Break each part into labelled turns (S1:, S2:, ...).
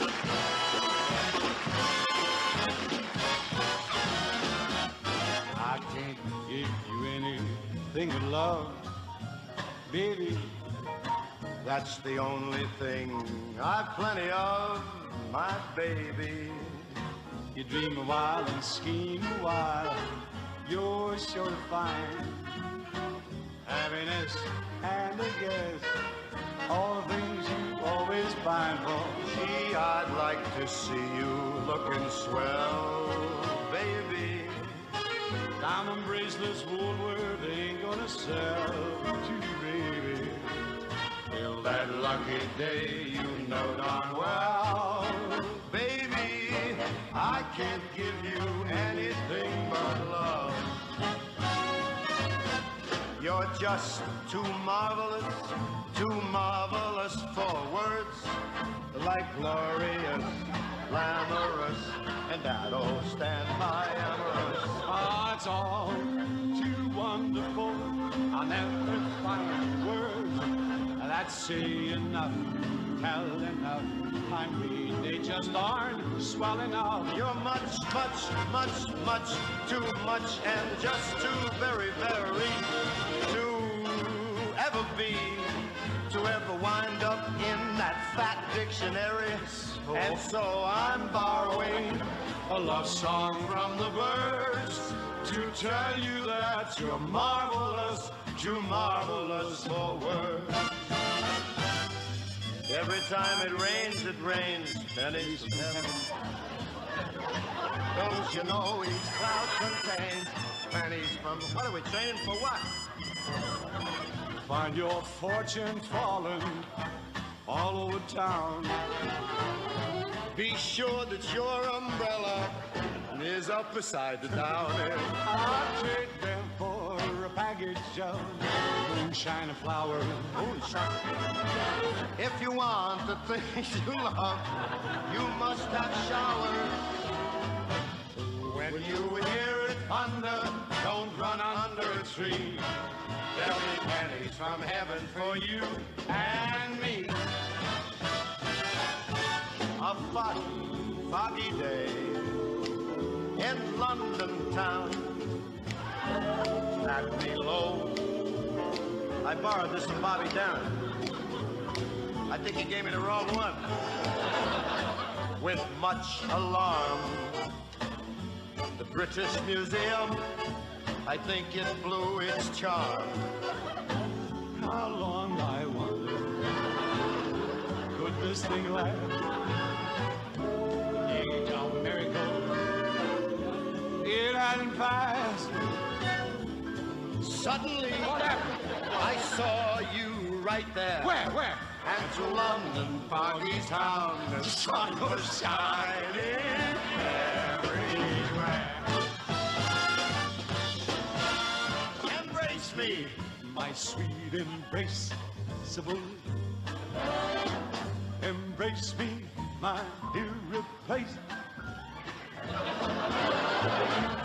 S1: I can't give you anything but love, baby.
S2: That's the only thing I've plenty of, my baby.
S1: You dream a while and scheme a while. You're sure to find happiness and a guess. All the things you always
S2: Gee, I'd like to see you looking swell, baby.
S1: Diamond bracelets, Woolworth ain't gonna sell to you, baby.
S2: Till that lucky day, you know darn well, baby, I can't give you anything but love. You're just too marvelous, too marvelous for words like glorious, glamorous, and that old standby amorous.
S1: Ah, it's all too wonderful. I'll never find words that say enough, tell enough. I mean, they just aren't swell enough.
S2: You're much, much, much, much too much, and just too very, very to ever be, to ever wind up in that fat dictionary. And so I'm borrowing
S1: a love song from the birds to tell you that you're marvelous, too marvelous for words.
S2: Every time it rains, it rains pennies from heaven. Don't you know each cloud contains pennies from... What are we training for what?
S1: Find your fortune falling all over town.
S2: Be sure that your umbrella is up beside the down.
S1: I'll trade them for a package of moonshine and flowers.
S2: Moonshine. If you want the things you love, you must have showers. When you hear it thunder, don't run under a tree. From heaven for you and me. A foggy, foggy day in London town. At below, I borrowed this from Bobby Darin. I think he gave me the wrong one. With much alarm, the British Museum, I think it blew its charm.
S1: How long, I wonder, could this thing last? Age of miracles, it hadn't passed.
S2: Suddenly,
S1: What happened?
S2: I saw you right there.
S1: Where, where?
S2: And to London, foggy town, the sun was shining Embrace me,
S1: My sweet embrace, Sybil. Embrace me, my irreplaceable.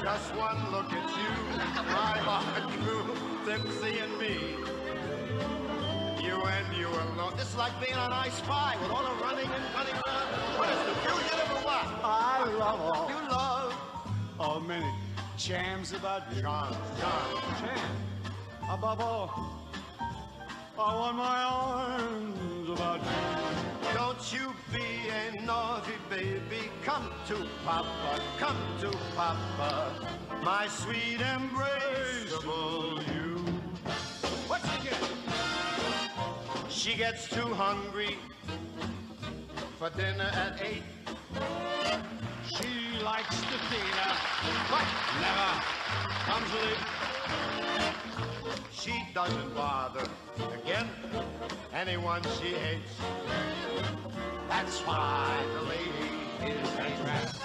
S2: just one look at you, my heart grew thick seeing me. You and you alone. This is like being on I Spy with all the running and running around. What is the fugitive or what?
S1: I love all,
S2: You love
S1: all many jams about you.
S2: John, John.
S1: Jam. Above all, I want my arms about you.
S2: Don't you be a naughty baby. Come to Papa, come to Papa. My sweet embraceable you. What she get? She gets too hungry for dinner at eight.
S1: She likes the theater, but never comes late.
S2: She doesn't bother again anyone she hates. That's why the lady is a trap.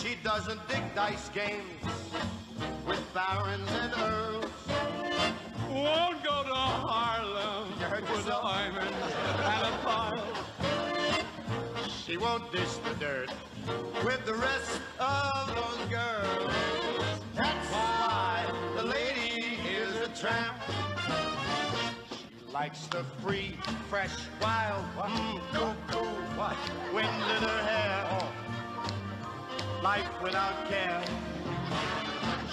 S2: She doesn't dig dice games with barons and earls.
S1: Won't go to Harlem
S2: You
S1: with?
S2: She won't dish the dirt with the rest of those girls. That's why the lady is a tramp. She likes the free, fresh, wild, mm, cuckoo, what? Wind in her hair. Life without care.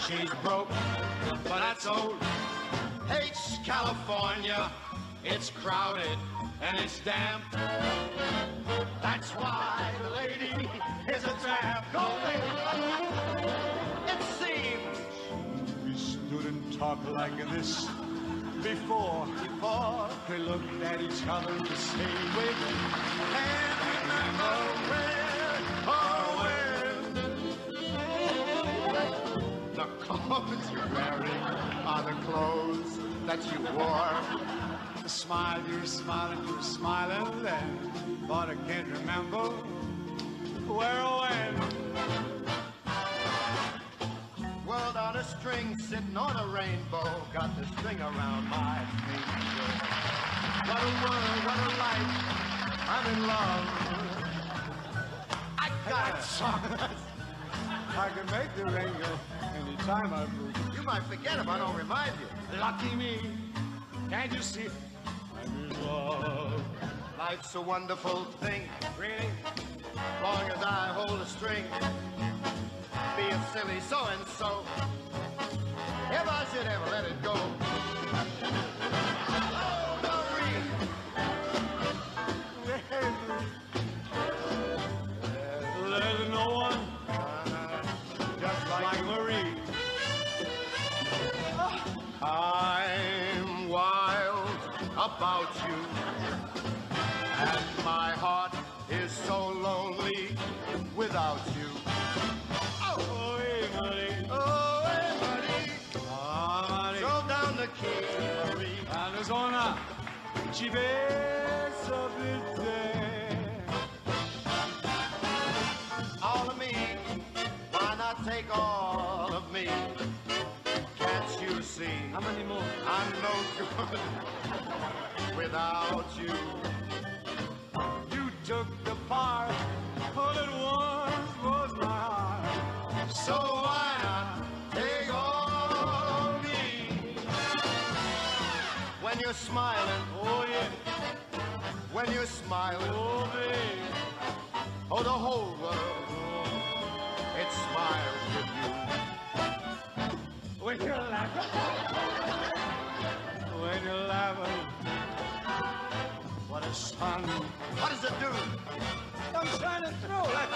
S2: She's broke, but that's old. Hates California. It's crowded and it's damp.
S1: Like this before.
S2: before
S1: We looked at each other the same way.
S2: and remember where or when. The clothes you're wearing are the clothes that you wore.
S1: The smile, you're smiling, you're smiling then. But I can't remember
S2: rainbow, got the string around my finger. What a world, what a life, I'm in love. I got it.
S1: I can make the rain go anytime I move.
S2: You might forget if I don't remind you.
S1: Lucky me, can't you see? I'm in love.
S2: Life's a wonderful thing,
S1: Really?
S2: As long as I hold a string. Be a silly so-and-so, if I should ever let it go. Oh, Marie,
S1: There's no one
S2: just
S1: like
S2: like
S1: Marie.
S2: I'm wild about you, and my heart is so lonely without you.
S1: Ci penso per te.
S2: All of me, why not take all of me? Can't you see
S1: How many more?
S2: I'm no good without you?
S1: You took
S2: you're smiling,
S1: Oh, yeah,
S2: when you're smiling,
S1: oh, babe.
S2: oh, the whole world, it smiles with you.
S1: When you're laughing, when you're laughing, what a sun.
S2: What does it do?
S1: I'm throw that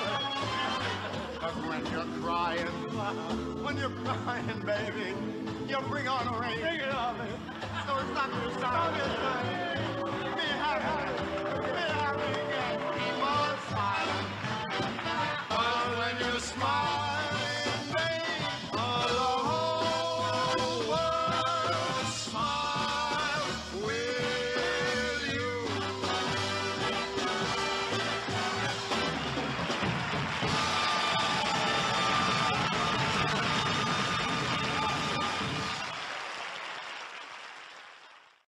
S2: But when you're crying, when you're crying, baby, you bring on a rain.
S1: Bring it on, man.
S2: Stop. Be